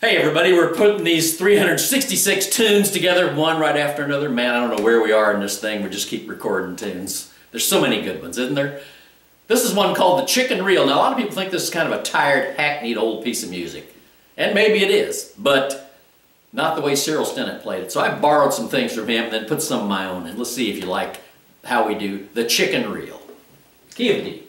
Hey everybody, we're putting these 366 tunes together, one right after another. Man, I don't know where we are in this thing. We just keep recording tunes. There's so many good ones, isn't there? This is one called the Chicken Reel. Now, a lot of people think this is kind of a tired, hackneyed old piece of music. And maybe it is, but not the way Cyril Stinnett played it. So I borrowed some things from him and then put some of my own in. Let's see if you like how we do the Chicken Reel. Key of D.